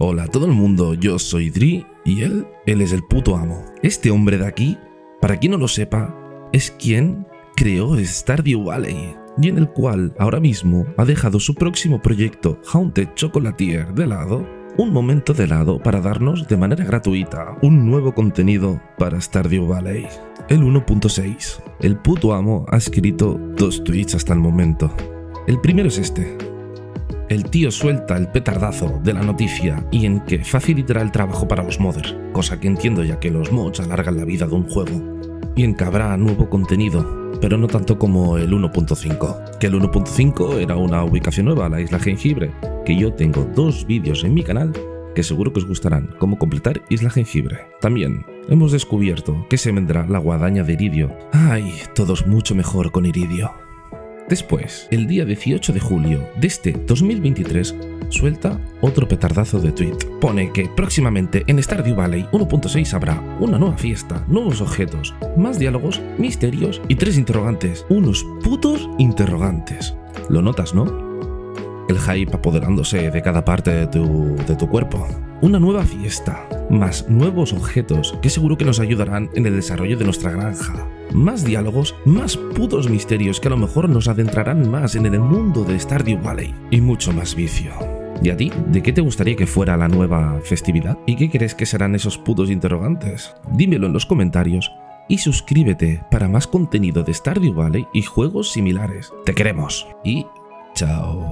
Hola a todo el mundo, yo soy Dri y él, él es el puto amo. Este hombre de aquí, para quien no lo sepa, es quien creó Stardew Valley y en el cual ahora mismo ha dejado su próximo proyecto Haunted Chocolatier de lado, un momento de lado para darnos de manera gratuita un nuevo contenido para Stardew Valley, el 1.6. El puto amo ha escrito dos tweets hasta el momento. El primero es este, el tío suelta el petardazo de la noticia y en que facilitará el trabajo para los modders, cosa que entiendo ya que los mods alargan la vida de un juego. Y en que habrá nuevo contenido, pero no tanto como el 1.5, que el 1.5 era una ubicación nueva, la isla Jengibre, que yo tengo dos vídeos en mi canal que seguro que os gustarán, como completar Isla Jengibre. También hemos descubierto que se vendrá la guadaña de Iridio. Ay, todos mucho mejor con Iridio. Después, el día 18 de julio de este 2023, suelta otro petardazo de tweet. Pone que próximamente en Stardew Valley 1.6 habrá una nueva fiesta, nuevos objetos, más diálogos, misterios y tres interrogantes. Unos putos interrogantes. Lo notas, ¿no? el hype apoderándose de cada parte de tu, de tu, cuerpo. Una nueva fiesta, más nuevos objetos que seguro que nos ayudarán en el desarrollo de nuestra granja más diálogos, más putos misterios que a lo mejor nos adentrarán más en el mundo de Stardew Valley y mucho más vicio. ¿Y a ti? ¿De qué te gustaría que fuera la nueva festividad? ¿Y qué crees que serán esos putos interrogantes? Dímelo en los comentarios y suscríbete para más contenido de Stardew Valley y juegos similares. Te queremos y chao.